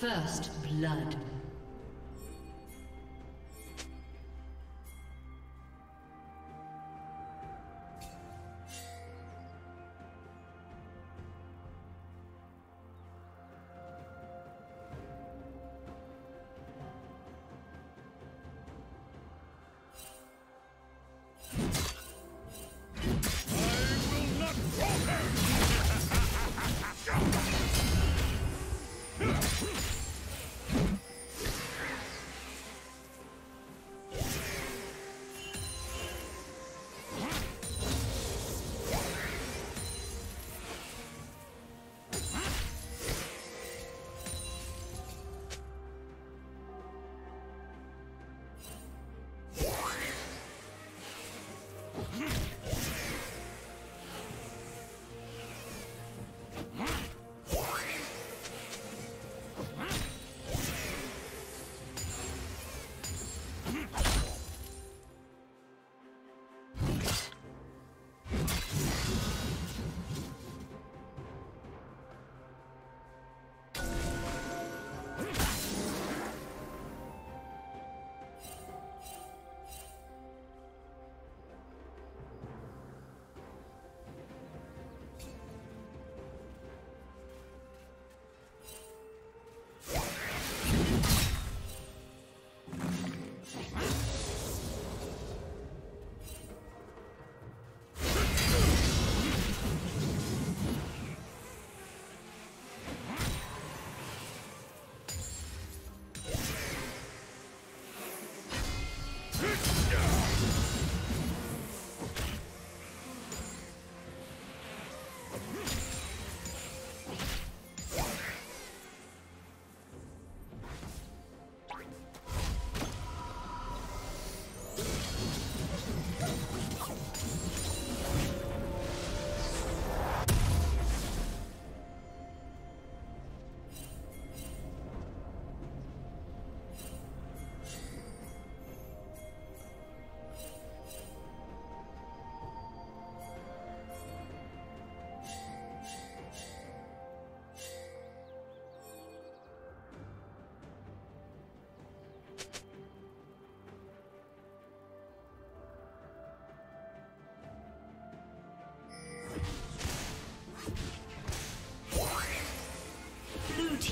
First blood.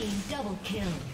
Team double kill.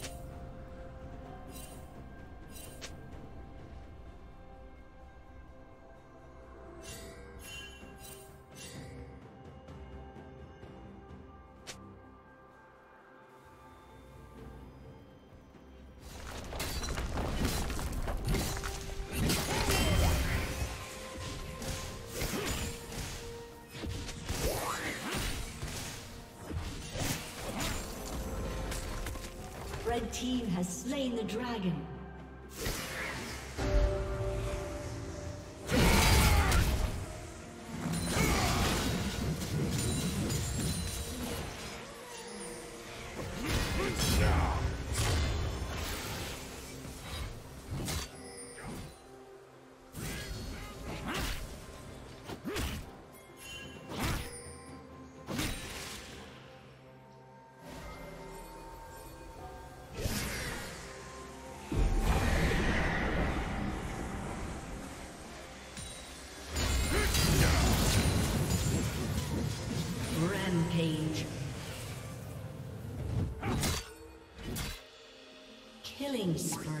Killing spree.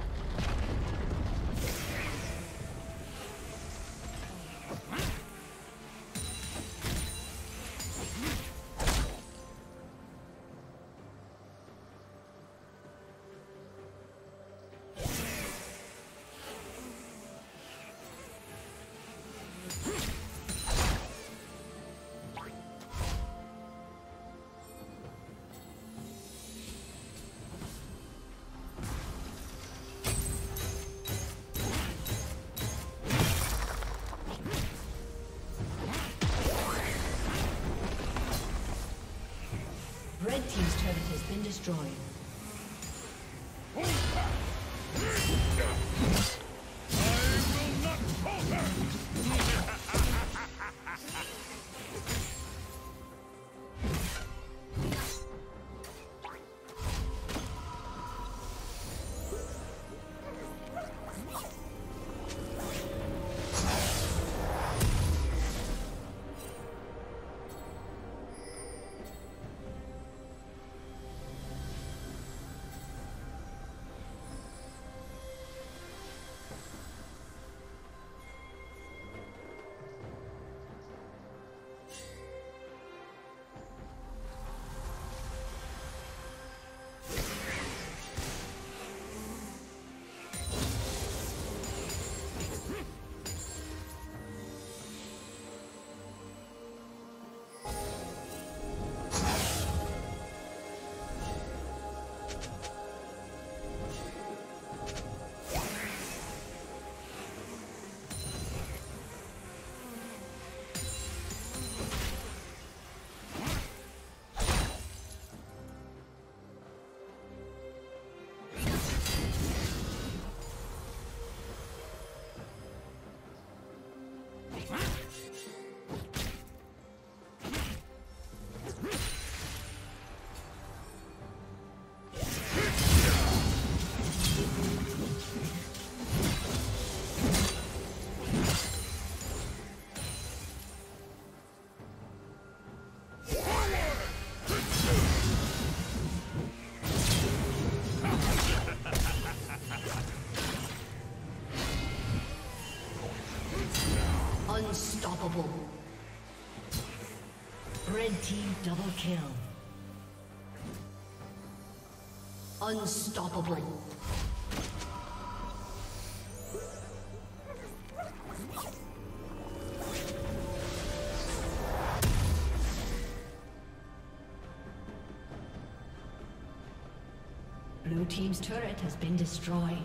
Been destroyed. Double kill. Unstoppable. Blue team's turret has been destroyed.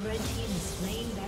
Red team is slain Baron